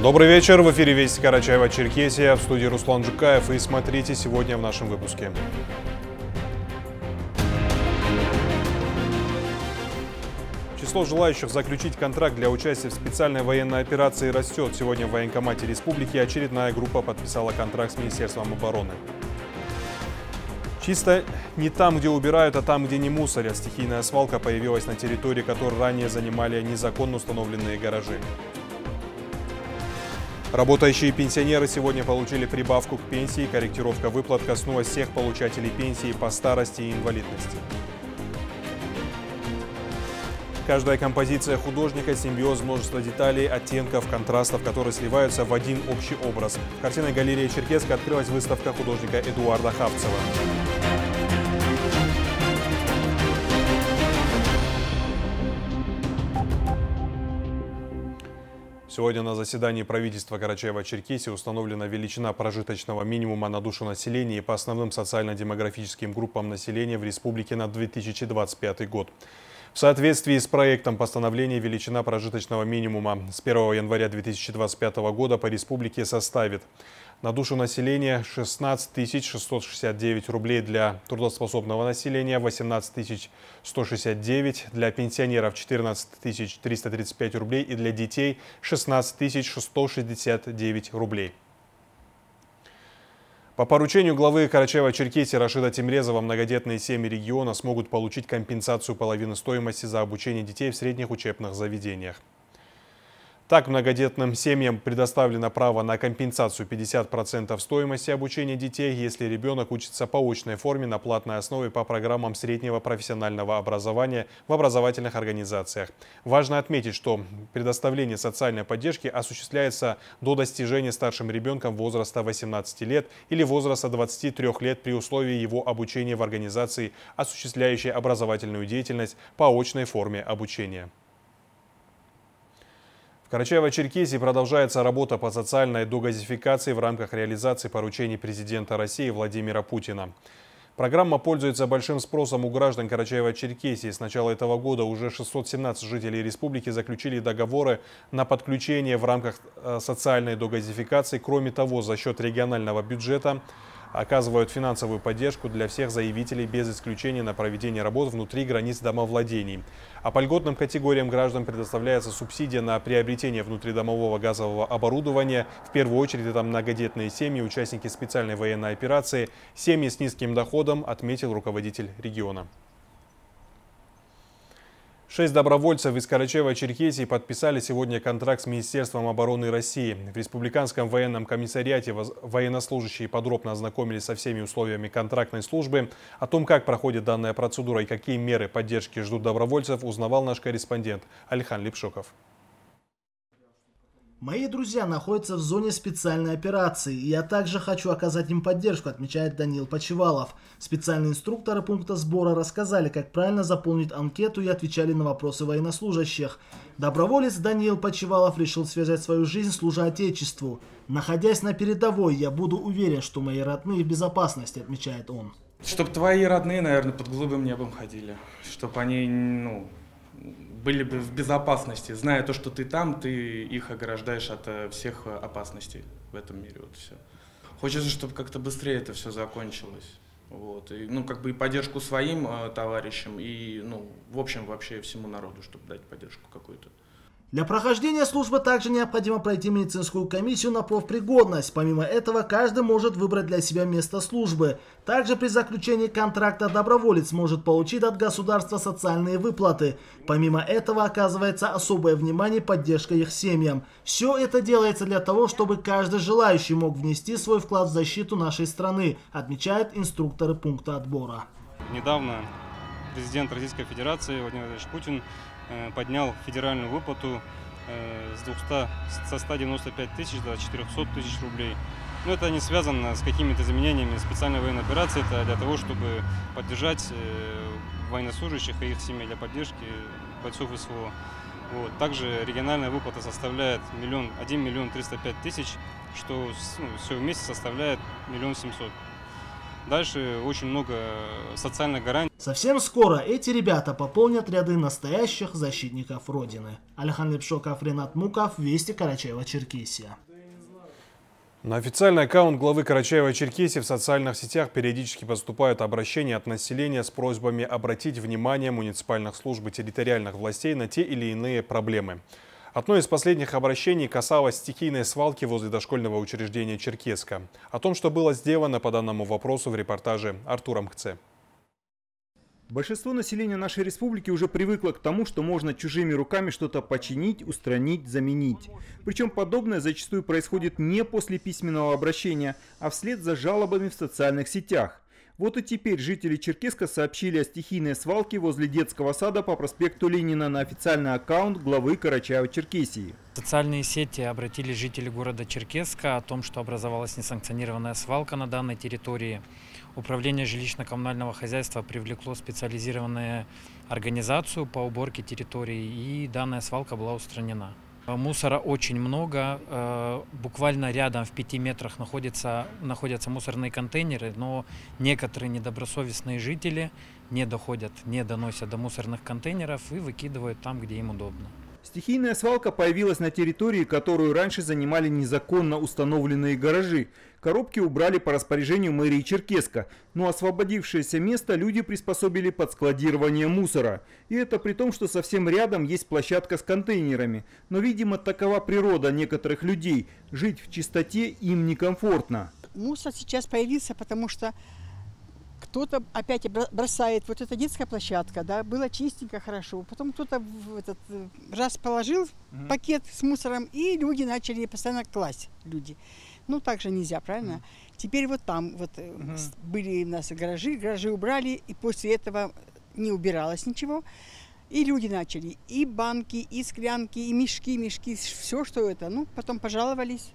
Добрый вечер, в эфире Вести Карачаева-Черкесия, в студии Руслан Жукаев и смотрите сегодня в нашем выпуске. Число желающих заключить контракт для участия в специальной военной операции растет. Сегодня в военкомате республики очередная группа подписала контракт с Министерством обороны. Чисто не там, где убирают, а там, где не мусорят. Стихийная свалка появилась на территории, которой ранее занимали незаконно установленные гаражи. Работающие пенсионеры сегодня получили прибавку к пенсии. Корректировка выплат коснулась всех получателей пенсии по старости и инвалидности. Каждая композиция художника – симбиоз множества деталей, оттенков, контрастов, которые сливаются в один общий образ. В картинной галереи Черкеска открылась выставка художника Эдуарда Хавцева. Сегодня на заседании правительства Карачаева-Черкесии установлена величина прожиточного минимума на душу населения по основным социально-демографическим группам населения в республике на 2025 год. В соответствии с проектом постановления величина прожиточного минимума с 1 января 2025 года по республике составит на душу населения 16 669 рублей для трудоспособного населения, 18 169 для пенсионеров 14 335 рублей и для детей 16 669 рублей. По поручению главы Карачаева-Черкесии Рашида Тимрезова многодетные семьи региона смогут получить компенсацию половины стоимости за обучение детей в средних учебных заведениях. Так, многодетным семьям предоставлено право на компенсацию 50% стоимости обучения детей, если ребенок учится по очной форме на платной основе по программам среднего профессионального образования в образовательных организациях. Важно отметить, что предоставление социальной поддержки осуществляется до достижения старшим ребенком возраста 18 лет или возраста 23 лет при условии его обучения в организации, осуществляющей образовательную деятельность по очной форме обучения. В Карачаево-Черкесии продолжается работа по социальной догазификации в рамках реализации поручений президента России Владимира Путина. Программа пользуется большим спросом у граждан Карачаева-Черкесии. С начала этого года уже 617 жителей республики заключили договоры на подключение в рамках э, социальной догазификации. Кроме того, за счет регионального бюджета оказывают финансовую поддержку для всех заявителей без исключения на проведение работ внутри границ домовладений. А по льготным категориям граждан предоставляется субсидия на приобретение внутридомового газового оборудования. В первую очередь это многодетные семьи, участники специальной военной операции, семьи с низким доходом, отметил руководитель региона. Шесть добровольцев из Карачева-Черкесии подписали сегодня контракт с Министерством обороны России. В Республиканском военном комиссариате военнослужащие подробно ознакомились со всеми условиями контрактной службы. О том, как проходит данная процедура и какие меры поддержки ждут добровольцев, узнавал наш корреспондент Альхан Липшоков. Мои друзья находятся в зоне специальной операции, и я также хочу оказать им поддержку, отмечает Данил Почевалов. Специальные инструкторы пункта сбора рассказали, как правильно заполнить анкету и отвечали на вопросы военнослужащих. Доброволец Даниил Почевалов решил связать свою жизнь служа Отечеству. Находясь на передовой, я буду уверен, что мои родные в безопасности, отмечает он. Чтобы твои родные, наверное, под голубым небом ходили. Чтобы они, ну, были бы в безопасности, зная то, что ты там, ты их ограждаешь от э, всех э, опасностей в этом мире. Вот все. Хочется, чтобы как-то быстрее это все закончилось. Вот. И, ну, как бы и поддержку своим э, товарищам, и, ну, в общем, вообще всему народу, чтобы дать поддержку какую-то. Для прохождения службы также необходимо пройти медицинскую комиссию на профпригодность. Помимо этого, каждый может выбрать для себя место службы. Также при заключении контракта доброволец может получить от государства социальные выплаты. Помимо этого, оказывается особое внимание поддержка их семьям. Все это делается для того, чтобы каждый желающий мог внести свой вклад в защиту нашей страны, отмечают инструкторы пункта отбора. Недавно президент Российской Федерации Владимир Владимирович Путин поднял федеральную выплату э, с 200, со 195 тысяч до 400 тысяч рублей. Но это не связано с какими-то изменениями специальной военной операции. Это для того, чтобы поддержать э, военнослужащих и их семей для поддержки бойцов СВО. Вот. Также региональная выплата составляет миллион, 1 миллион 305 тысяч, что ну, все вместе составляет миллион семьсот. Дальше очень много социальных гарантий. Совсем скоро эти ребята пополнят ряды настоящих защитников Родины. Алихан Лепшоков, Ренат Муков, Вести Карачаева-Черкесия. На официальный аккаунт главы Карачаева-Черкесии в социальных сетях периодически поступают обращения от населения с просьбами обратить внимание муниципальных служб и территориальных властей на те или иные проблемы. Одно из последних обращений касалось стихийной свалки возле дошкольного учреждения Черкеска. О том, что было сделано по данному вопросу в репортаже Артура Мкце. Большинство населения нашей республики уже привыкло к тому, что можно чужими руками что-то починить, устранить, заменить. Причем подобное зачастую происходит не после письменного обращения, а вслед за жалобами в социальных сетях. Вот и теперь жители Черкеска сообщили о стихийной свалке возле детского сада по проспекту Ленина на официальный аккаунт главы Карачаева-Черкесии. Социальные сети обратили жители города Черкеска о том, что образовалась несанкционированная свалка на данной территории. Управление жилищно-коммунального хозяйства привлекло специализированную организацию по уборке территории, и данная свалка была устранена. Мусора очень много. Э, буквально рядом в пяти метрах находятся, находятся мусорные контейнеры, но некоторые недобросовестные жители не доходят, не доносят до мусорных контейнеров и выкидывают там, где им удобно. Стихийная свалка появилась на территории, которую раньше занимали незаконно установленные гаражи. Коробки убрали по распоряжению мэрии Черкеска, но освободившееся место люди приспособили под складирование мусора. И это при том, что совсем рядом есть площадка с контейнерами. Но, видимо, такова природа некоторых людей. Жить в чистоте им некомфортно. Мусор сейчас появился, потому что кто-то опять бросает, вот эта детская площадка, да, было чистенько, хорошо, потом кто-то в этот э, раз положил угу. пакет с мусором, и люди начали постоянно класть, люди. Ну, так же нельзя, правильно? Угу. Теперь вот там вот угу. были у нас гаражи, гаражи убрали, и после этого не убиралось ничего. И люди начали, и банки, и склянки, и мешки, мешки, все, что это. Ну, потом пожаловались,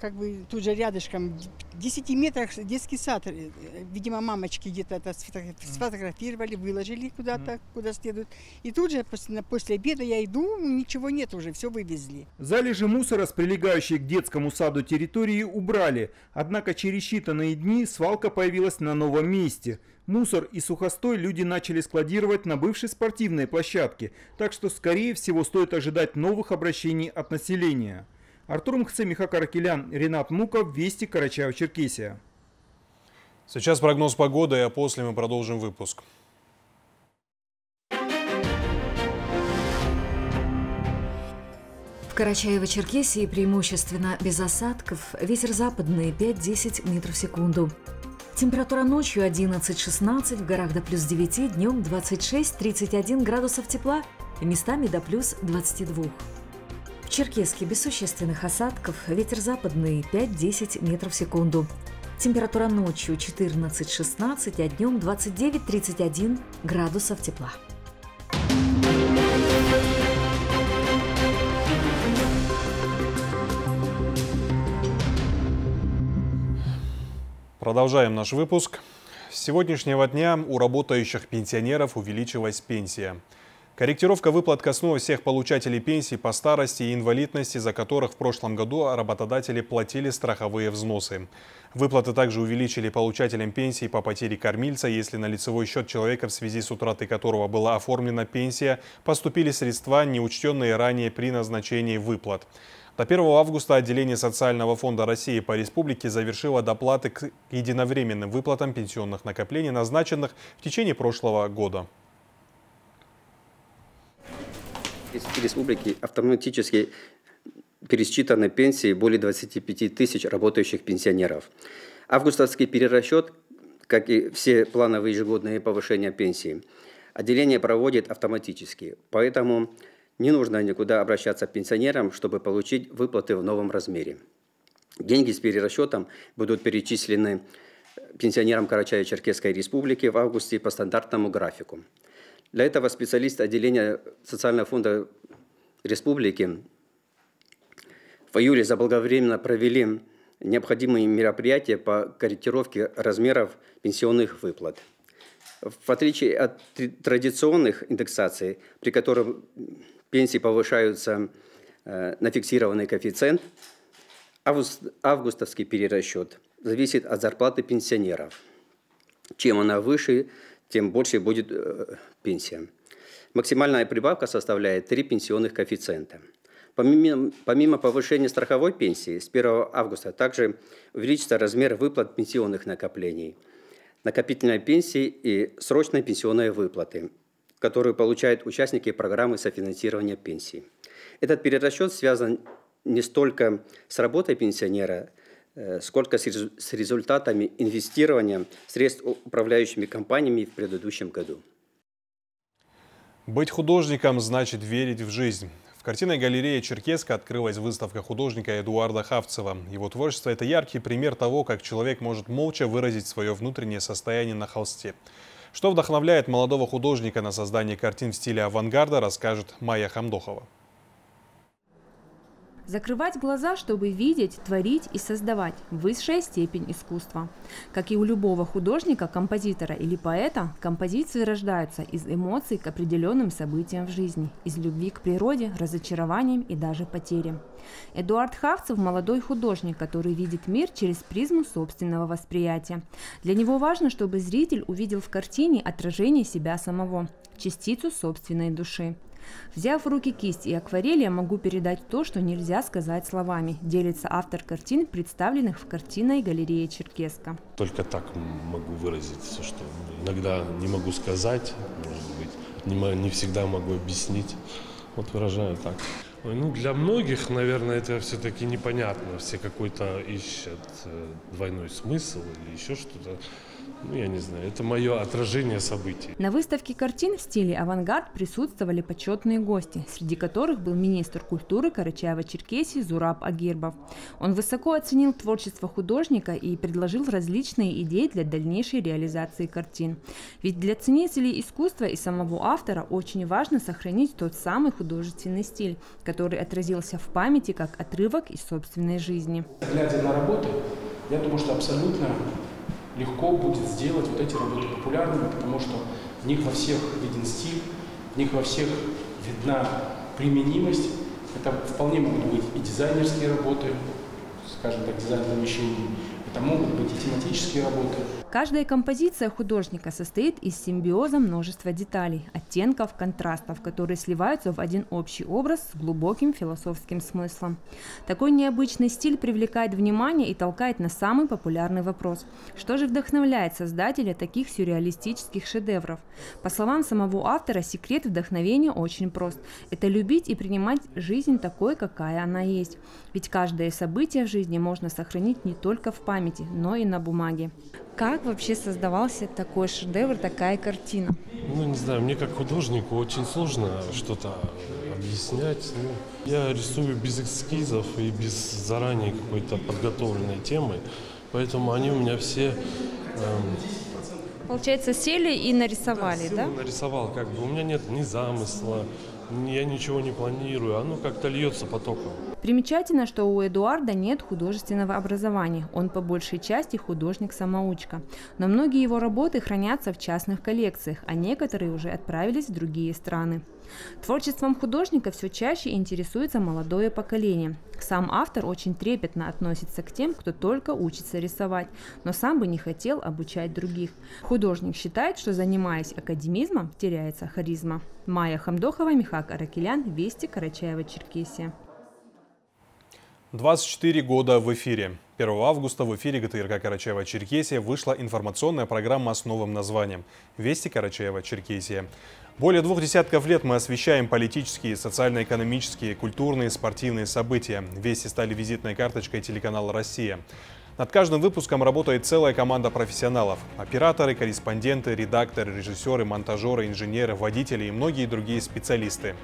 как бы тут же рядышком, в 10 метрах детский сад. Э, видимо, мамочки где-то это сфотографировали, выложили куда-то, mm. куда следует. И тут же после, после обеда я иду, ничего нет уже, все вывезли. Залежи мусора с прилегающей к детскому саду территории убрали. Однако через считанные дни свалка появилась на новом месте. Мусор и сухостой люди начали складировать на бывшей спортивной площадке, так что, скорее всего, стоит ожидать новых обращений от населения. Артур Мхце, Миха Каракелян, Ренат Муков, Вести, Карачаево, Черкесия. Сейчас прогноз погоды, а после мы продолжим выпуск. В Карачаево-Черкесии преимущественно без осадков, ветер западный 5-10 метров в секунду. Температура ночью 11-16, в горах до плюс 9, днем 26-31 градусов тепла, местами до плюс 22. В Черкеске без существенных осадков, ветер западный 5-10 метров в секунду. Температура ночью 14-16, а днем 29-31 градусов тепла. Продолжаем наш выпуск. С сегодняшнего дня у работающих пенсионеров увеличилась пенсия – Корректировка выплат коснулась всех получателей пенсий по старости и инвалидности, за которых в прошлом году работодатели платили страховые взносы. Выплаты также увеличили получателям пенсии по потере кормильца, если на лицевой счет человека, в связи с утратой которого была оформлена пенсия, поступили средства, неучтенные ранее при назначении выплат. До 1 августа отделение Социального фонда России по республике завершило доплаты к единовременным выплатам пенсионных накоплений, назначенных в течение прошлого года. Республики автоматически пересчитаны пенсии более 25 тысяч работающих пенсионеров. Августовский перерасчет, как и все плановые ежегодные повышения пенсии, отделение проводит автоматически. Поэтому не нужно никуда обращаться к пенсионерам, чтобы получить выплаты в новом размере. Деньги с перерасчетом будут перечислены пенсионерам Карачаево-Черкесской республики в августе по стандартному графику. Для этого специалисты отделения Социального фонда республики в июле заблаговременно провели необходимые мероприятия по корректировке размеров пенсионных выплат. В отличие от традиционных индексаций, при которых пенсии повышаются э, на фиксированный коэффициент, августовский перерасчет зависит от зарплаты пенсионеров – Чем она выше, тем больше будет э, пенсия. Максимальная прибавка составляет 3 пенсионных коэффициента. Помимо, помимо повышения страховой пенсии с 1 августа также увеличится размер выплат пенсионных накоплений, накопительной пенсии и срочной пенсионной выплаты, которую получают участники программы софинансирования пенсии. Этот перерасчет связан не столько с работой пенсионера, сколько с результатами инвестирования средств управляющими компаниями в предыдущем году. Быть художником значит верить в жизнь. В картинной галерее Черкеска открылась выставка художника Эдуарда Хавцева. Его творчество – это яркий пример того, как человек может молча выразить свое внутреннее состояние на холсте. Что вдохновляет молодого художника на создание картин в стиле авангарда, расскажет Майя Хамдохова. Закрывать глаза, чтобы видеть, творить и создавать – высшая степень искусства. Как и у любого художника, композитора или поэта, композиции рождаются из эмоций к определенным событиям в жизни, из любви к природе, разочарованиям и даже потерям. Эдуард Хавцев – молодой художник, который видит мир через призму собственного восприятия. Для него важно, чтобы зритель увидел в картине отражение себя самого, частицу собственной души. Взяв в руки кисть и акварель, я могу передать то, что нельзя сказать словами, делится автор картин, представленных в картинной галерее Черкеска. Только так могу выразить все, что иногда не могу сказать, может быть, не, не всегда могу объяснить. Вот выражаю так. Ой, ну, для многих, наверное, это все-таки непонятно. Все какой-то ищут э, двойной смысл или еще что-то ну, я не знаю, это мое отражение событий. На выставке картин в стиле авангард присутствовали почетные гости, среди которых был министр культуры Карачаева-Черкесии Зураб Агирбов. Он высоко оценил творчество художника и предложил различные идеи для дальнейшей реализации картин. Ведь для ценителей искусства и самого автора очень важно сохранить тот самый художественный стиль, который отразился в памяти как отрывок из собственной жизни. Глядя на работы, я думаю, что абсолютно легко будет сделать вот эти работы популярными, потому что в них во всех виден стиль, в них во всех видна применимость. Это вполне могут быть и дизайнерские работы, скажем так, дизайн помещений, это могут быть и тематические работы. Каждая композиция художника состоит из симбиоза множества деталей, оттенков, контрастов, которые сливаются в один общий образ с глубоким философским смыслом. Такой необычный стиль привлекает внимание и толкает на самый популярный вопрос. Что же вдохновляет создателя таких сюрреалистических шедевров? По словам самого автора, секрет вдохновения очень прост. Это любить и принимать жизнь такой, какая она есть. Ведь каждое событие в жизни можно сохранить не только в памяти, но и на бумаге. Как вообще создавался такой шедевр, такая картина? Ну, не знаю, мне как художнику очень сложно что-то объяснять. Ну, я рисую без эскизов и без заранее какой-то подготовленной темы, поэтому они у меня все... Эм, Получается, сели и нарисовали, да? нарисовал, как бы. У меня нет ни замысла, я ничего не планирую, оно как-то льется потоком. Примечательно, что у Эдуарда нет художественного образования, он по большей части художник-самоучка. Но многие его работы хранятся в частных коллекциях, а некоторые уже отправились в другие страны. Творчеством художника все чаще интересуется молодое поколение. Сам автор очень трепетно относится к тем, кто только учится рисовать, но сам бы не хотел обучать других. Художник считает, что занимаясь академизмом, теряется харизма. Майя Хамдохова, Михак Аракелян, Вести, Карачаева-Черкесия. 24 года в эфире. 1 августа в эфире ГТРК Карачаева-Черкесия вышла информационная программа с новым названием «Вести Карачаева-Черкесия». Более двух десятков лет мы освещаем политические, социально-экономические, культурные, спортивные события. Вести стали визитной карточкой телеканала «Россия». Над каждым выпуском работает целая команда профессионалов. Операторы, корреспонденты, редакторы, режиссеры, монтажеры, инженеры, водители и многие другие специалисты.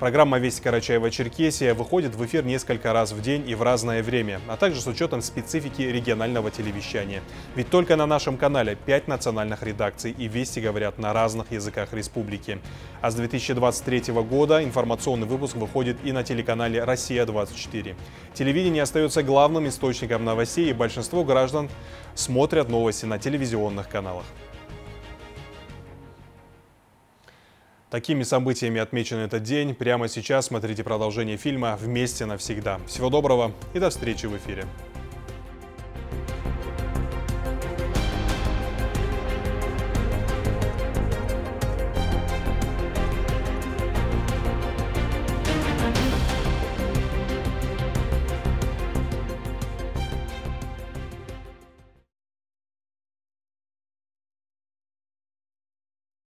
Программа «Весть Карачаева-Черкесия» выходит в эфир несколько раз в день и в разное время, а также с учетом специфики регионального телевещания. Ведь только на нашем канале 5 национальных редакций и «Вести» говорят на разных языках республики. А с 2023 года информационный выпуск выходит и на телеканале «Россия-24». Телевидение остается главным источником новостей, и большинство граждан смотрят новости на телевизионных каналах. Такими событиями отмечен этот день. Прямо сейчас смотрите продолжение фильма «Вместе навсегда». Всего доброго и до встречи в эфире.